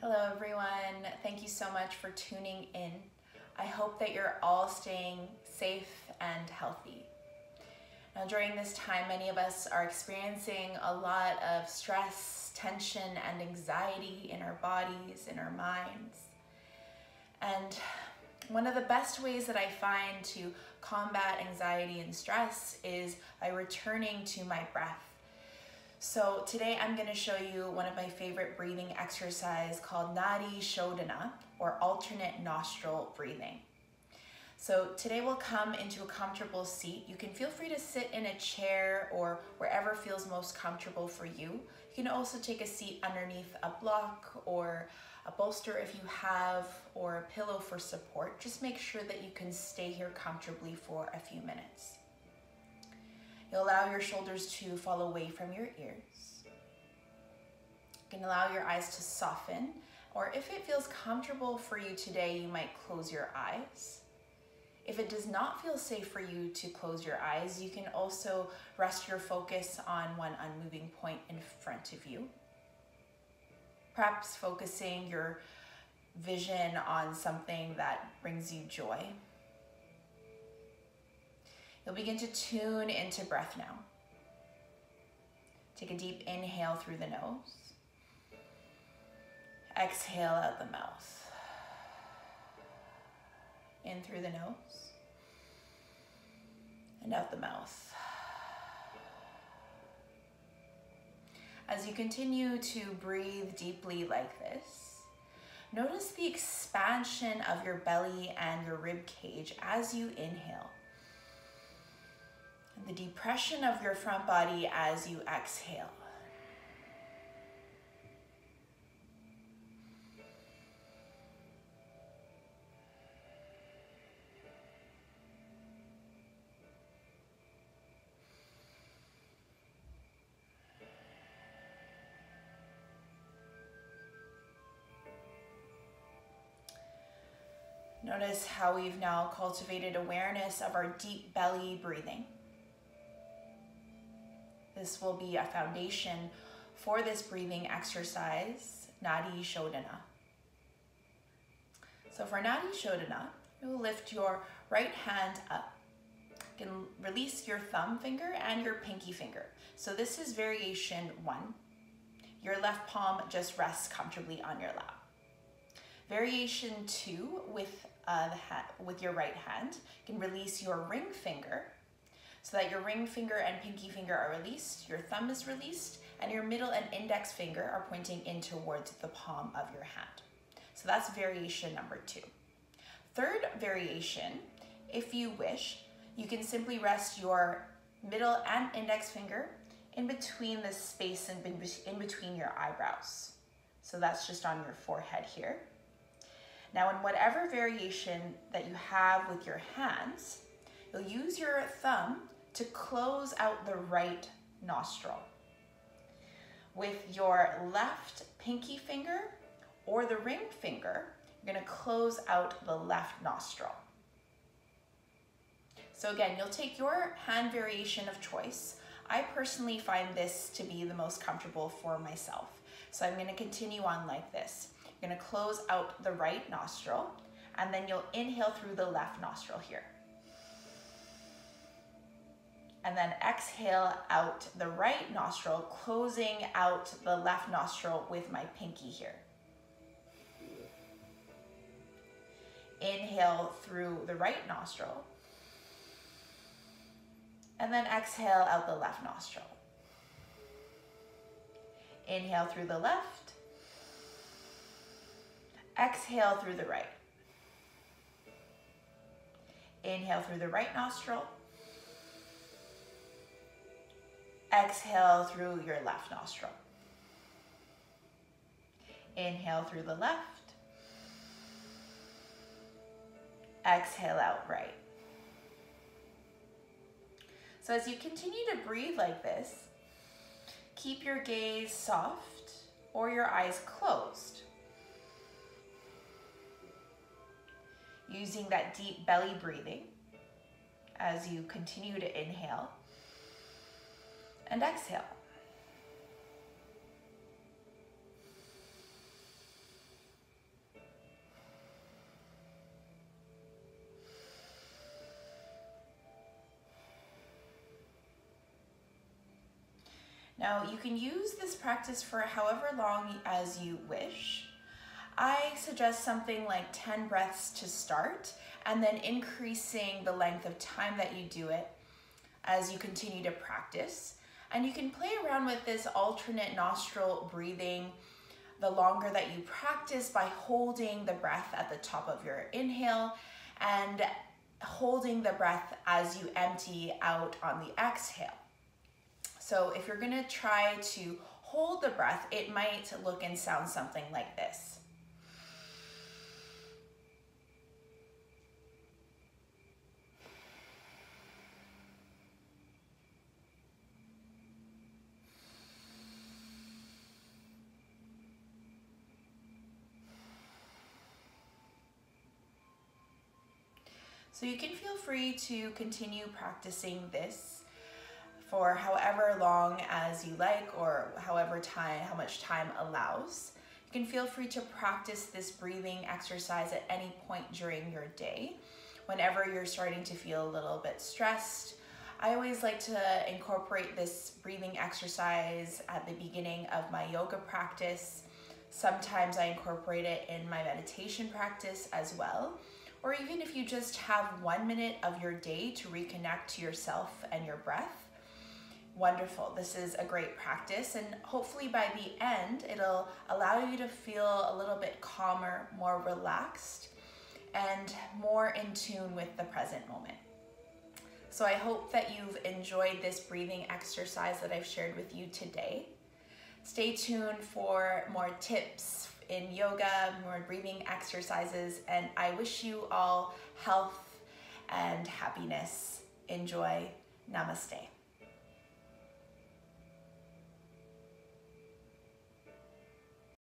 Hello, everyone. Thank you so much for tuning in. I hope that you're all staying safe and healthy. Now, during this time, many of us are experiencing a lot of stress, tension, and anxiety in our bodies, in our minds. And one of the best ways that I find to combat anxiety and stress is by returning to my breath. So today I'm going to show you one of my favorite breathing exercise called Nadi Shodhana or alternate nostril breathing. So today we'll come into a comfortable seat. You can feel free to sit in a chair or wherever feels most comfortable for you. You can also take a seat underneath a block or a bolster if you have, or a pillow for support. Just make sure that you can stay here comfortably for a few minutes. You'll allow your shoulders to fall away from your ears. You can allow your eyes to soften, or if it feels comfortable for you today, you might close your eyes. If it does not feel safe for you to close your eyes, you can also rest your focus on one unmoving point in front of you perhaps focusing your vision on something that brings you joy. You'll begin to tune into breath now. Take a deep inhale through the nose. Exhale out the mouth. In through the nose and out the mouth. As you continue to breathe deeply like this, notice the expansion of your belly and your rib cage as you inhale. The depression of your front body as you exhale. Notice how we've now cultivated awareness of our deep belly breathing. This will be a foundation for this breathing exercise, Nadi Shodhana. So for Nadi Shodhana, you lift your right hand up. You can release your thumb finger and your pinky finger. So this is variation one. Your left palm just rests comfortably on your lap. Variation two with uh, with your right hand. You can release your ring finger so that your ring finger and pinky finger are released, your thumb is released, and your middle and index finger are pointing in towards the palm of your hand. So that's variation number two. Third variation, if you wish, you can simply rest your middle and index finger in between the space and in between your eyebrows. So that's just on your forehead here. Now in whatever variation that you have with your hands, you'll use your thumb to close out the right nostril. With your left pinky finger or the ring finger, you're gonna close out the left nostril. So again, you'll take your hand variation of choice. I personally find this to be the most comfortable for myself. So I'm gonna continue on like this. You're gonna close out the right nostril and then you'll inhale through the left nostril here. And then exhale out the right nostril, closing out the left nostril with my pinky here. Inhale through the right nostril. And then exhale out the left nostril. Inhale through the left Exhale through the right. Inhale through the right nostril. Exhale through your left nostril. Inhale through the left. Exhale out right. So as you continue to breathe like this, keep your gaze soft or your eyes closed. using that deep belly breathing as you continue to inhale and exhale. Now you can use this practice for however long as you wish. I suggest something like 10 breaths to start and then increasing the length of time that you do it as you continue to practice. And you can play around with this alternate nostril breathing the longer that you practice by holding the breath at the top of your inhale and holding the breath as you empty out on the exhale. So if you're gonna try to hold the breath, it might look and sound something like this. So you can feel free to continue practicing this for however long as you like or however time, how much time allows. You can feel free to practice this breathing exercise at any point during your day. Whenever you're starting to feel a little bit stressed, I always like to incorporate this breathing exercise at the beginning of my yoga practice. Sometimes I incorporate it in my meditation practice as well or even if you just have one minute of your day to reconnect to yourself and your breath, wonderful. This is a great practice, and hopefully by the end, it'll allow you to feel a little bit calmer, more relaxed, and more in tune with the present moment. So I hope that you've enjoyed this breathing exercise that I've shared with you today. Stay tuned for more tips in yoga, more breathing exercises, and I wish you all health and happiness. Enjoy. Namaste.